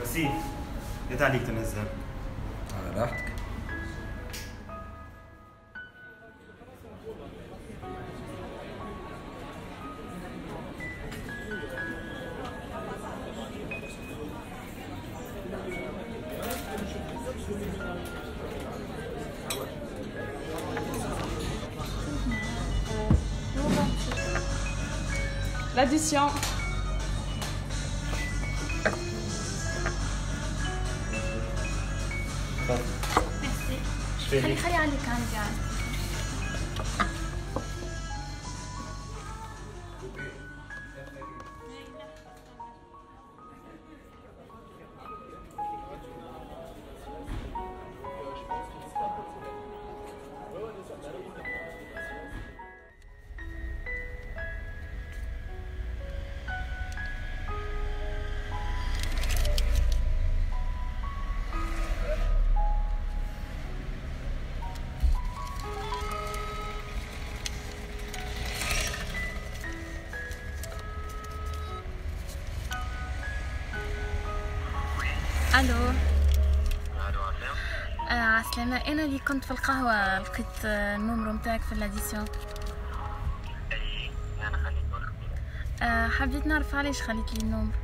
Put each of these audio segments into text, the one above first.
ميرسي يا عليك تنزل على راحتك L'addition. geldik amca. آه عسلامة أنا اللي كنت في القهوة لقيت ال numéro متاعك في ال addition. آه حبيت نعرف علاش خليت لي ال numéro.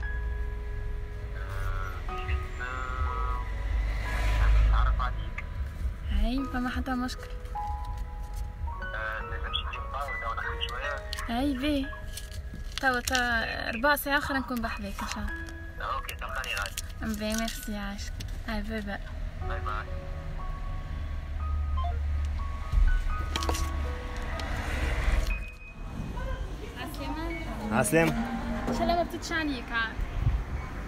هاي فما حتى مشكل. هاي بيه توا توا ربع ساعة أخرى نكون بحذاك إن شاء الله. OK تلقاني غادي. بي ميرسي عاش هاي bye bye. bye bye. عسلامة. عسلام ان شاء الله ما بطيتش عليك عاد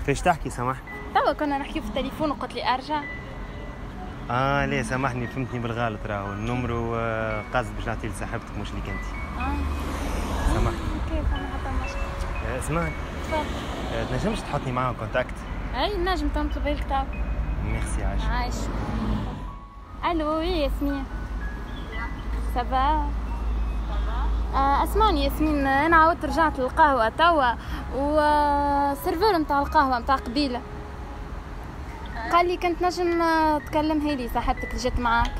فاش تحكي سامح توا كنا نحكي في التليفون وقلت لي أرجع. آه ليه سامحني فهمتني بالغلط راهو. ال numéro آه، قصد باش نعطيه لصاحبتك مش ليك أنت. آه. سامحني. OK فما حتى مشكل آه، اسمعني. تفضل. آه، تنجمش تحطني معاهم contact أي نجم تو نطلب لك توا ميرسي عاش عايش. ألو oui ياسمين آه أسمعني ياسمين أنا عاودت رجعت للقهوة توا وال serveur نتاع القهوة نتاع قبيلة. قال لي كنت نجم آه، تكلمها لي صاحبتك اللي جت معاك.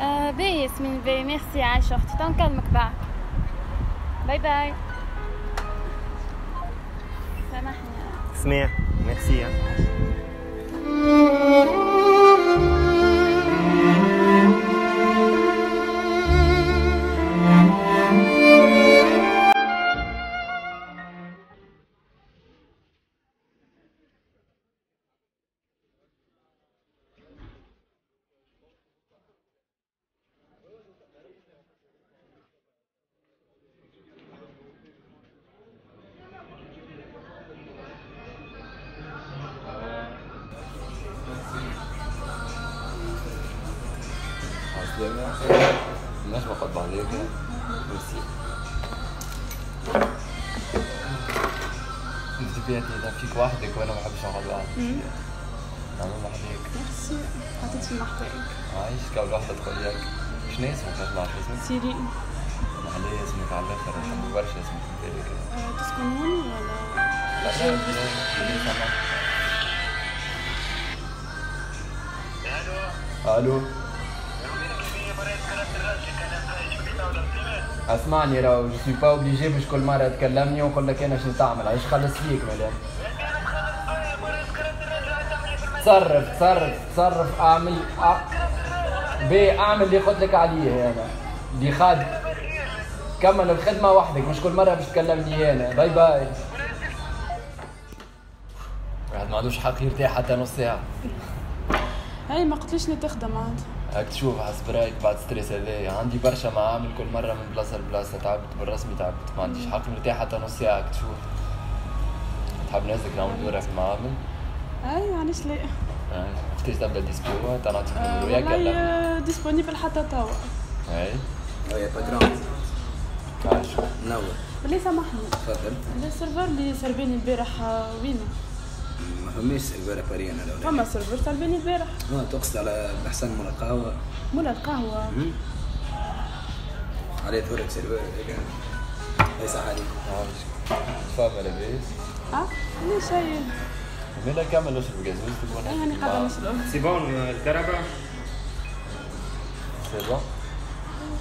آه باهي ياسمين باهي ميرسي عايشة أختي تو نكلمك بعد. bye bye. سامحني. سميع ميرسي عسلامة نجم اقعد بعديك ميرسي انت بيتي اذا فيك وحدك وأنا ما بحبش اقعد وحدي نعمل وحدك ميرسي عطيت في محتاج عايش واحدة تقول لك شنو اسمك عشان نعرف اسمك سيرين عليه اسمك على الآخر نحب برشا اسمك بالي كده تسكن هون ولا لا لا لا بدي سامع ألو اسمعني راهو je suis pas obligé باش كل مره تكلمني ونقول لك أنا شنو تعمل عايش خلص فيك مدام تصرف تصرف تصرف اعمل أ- بي اعمل اللي قلت لك عليه أنا اللي خاد كمل الخدمه وحدك مش كل مره باش تكلمني أنا bye bye واحد ما عندوش حق يرتاح حتى نص ساعه هاي ما قلتليش تخدم عاد هاك تشوف حسب رايك بعد stress هذايا عندي برشا معامل كل مرة من بلاصة لبلاصة تعبت بالرسمي تعبت. ما عنديش حق نرتاح حتى نص ساعة هاك تشوف. تحب نهزك نعمل دورة في المعامل هاي معليش لا وقتاش تبدأ dispo تنعطيك آه، نمروياك والله آه، disponible حتى توا. هاي يا patron عايش. نور. بالله سامحني تفضل. السيرفر اللي سرباني البارح آه، وينه؟ ما فماش سيرفر باري أنا لو فما سيرفر سرباني البارح ما تقصد على بحسن من القهوة. مولا القهوة. عليه ثورك سيرفر هيك. ليس عليك. تفهم لاباس آه ليش شيء. من كمل اشرب جازوز أنا يعني قاعدة نشرب سي بون الكهرباء. سي بون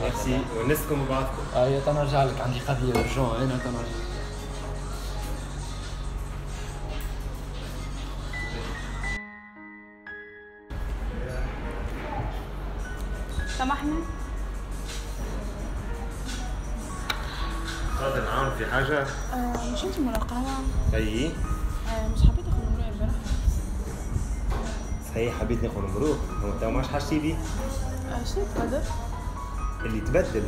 ميرسي ونستكم ببعضكم آه يا تنرجع لك عندي قضية ورجون أنا تنرجع؟ سامحني؟ تفضل نعاون في حاجة؟ آه مش انت مراقبة؟ أي. آه مش حبيت اخذ نمرة البارح صحيح حبيت ناخذ مبروك هو أنت ماش حاجتي بيه آه شنو تقدر؟ اللي تبدل.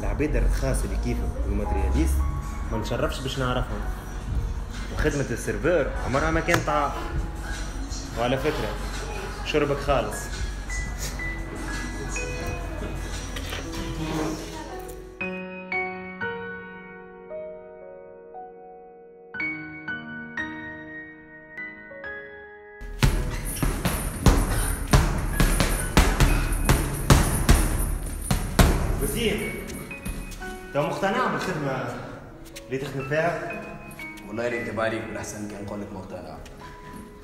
العباد الرخاص اللي كيفك وال matérialistes. ما نشرفش باش نعرفهم. وخدمة ال serveur عمرها ما كانت عار وعلى فكرة شربك خالص. وسيم انت مقتنع بالخدمة اللي تخدم فيها؟ والله اللي يكتب عليك بالأحسن كان نقول لك مقتنع.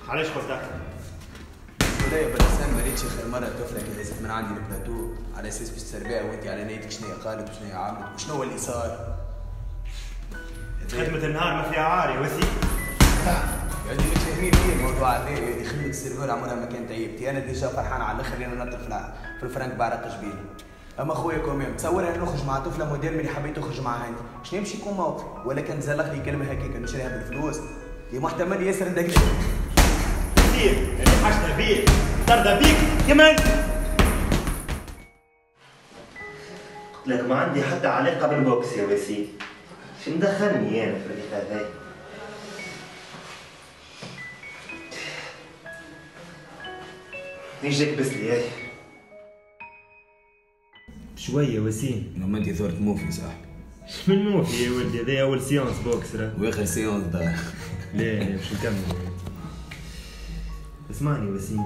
علاش قلت هكا؟ ولا بالأحسن ما ريتش اخر مرة طفلة كي هزت من عندي البلاتو على أساس باش تسربيها وانت على نيتك شنو هي قالت وشنو هي عملت وشنو هو اللي صار خدمة النهار ما فيها عار يا وسيم يعني مش فاهمين فيه الموضوع هذا يعني خدمة ال serveur عمرها ما كان طيبتي أنا déjà فرحان على الآخر أنا نطر في الفرنك بعرق جبيني أما خويا quand même تصور أنا نخرج مع طفلة موديل اللي حبيت نخرج معها انت شنو يمشي يكون موقف؟ ولا كان زلق لي كلمة هكاك نشريها بالفلوس. اللي محتمل ياسر عندك. وسيم اللي حاجتها بيك ترضى بيك كما انت قلت لك ما عندي حتى علاقة بال boxe يا وسيم شو مدخلني أنا في الريحة هاي؟ إيش جاك بس لي هاي؟ شوية وسيم لما انت ثورت موفي صح؟ من موفي يا ولدي؟ هذا أول séance boxe راه. وآخر سيونس ده لا لا مش نكمل. اسمعني وسيم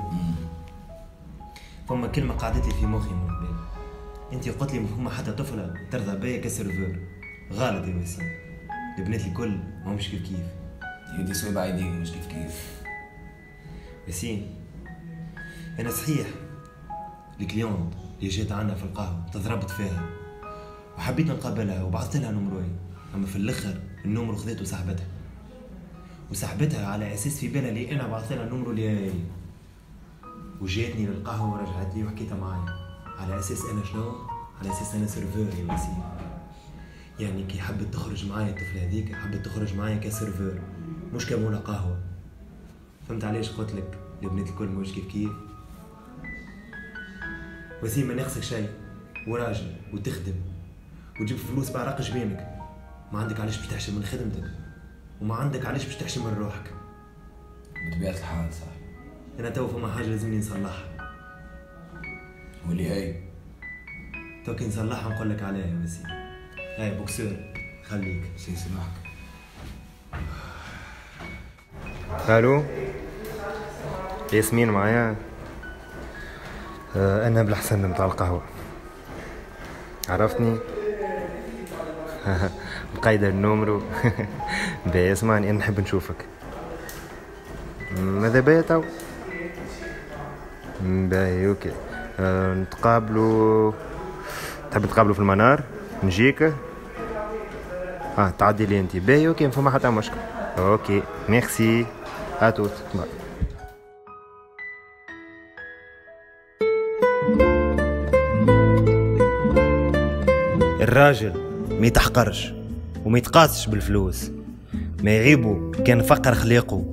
فما كلمة قعدت لي في مخي من قبل انت قلت لي ما فما حتى طفلة ترضى بيا ك serveur غلط يا وسيم البنات الكل ما مش كيف كيف. يدي سوي بعيدين مش كيف كيف. ياسين أنا صحيح. ال cliente اللي جات عنا في القهوة تضربت فيها. وحبيت نقابلها وبعثت لها نمروي أما في الأخر النمرو خذيته صاحبتها وصاحبتها على أساس في بالها اللي أنا بعثت لها النمرو اللي وجاتني للقهوة ورجعت لي وحكيتها معايا. على أساس أنا شنو؟ على أساس أنا serveur يا ياسين يعني كي حبت تخرج معايا الطفلة هذيك حبت تخرج معايا ك serveur مش كمولى قهوة. فهمت علاش قلت لك؟ البنات الكل مش كيف كيف. وسيم ما ناقصك شيء وراجل وتخدم وتجيب فلوس بعرق جبينك ما عندك علاش باش تحشم من خدمتك؟ وما عندك علاش باش تحشم من روحك؟ بطبيعة الحال صح أنا تو فما حاجة لازمني نصلحها. واللي هي تو كي نصلحها نقول لك عليها يا وسيم. هاي boxeur خليك. سي سمحك ألو؟ ياسمين معايا؟ أنا بالحسن متاع القهوة. عرفتني؟ مقايدة النومرو باهي اسمعني أنا نحب نشوفك. ماذا بيا تو؟ باهي OK. آه نتقابلوا تحب نتقابلوا في المنار؟ نجيك؟ آه تعدي لي انت باهي OK ما فما حتى مشكل. OK merci. à toute. bye. الراجل ما يتحقرش وما يتقاسش بالفلوس. ما يغيبوا كان فقر خليقه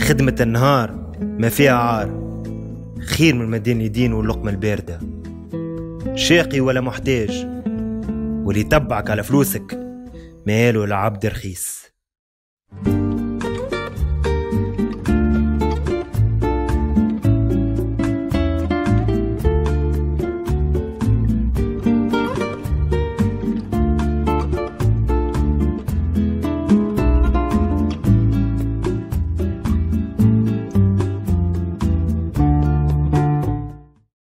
خدمة النهار ما فيها عار. خير من المدين يدين واللقمة الباردة. شاقي ولا محتاج. واللي يتبعك على فلوسك ماله العبد رخيص.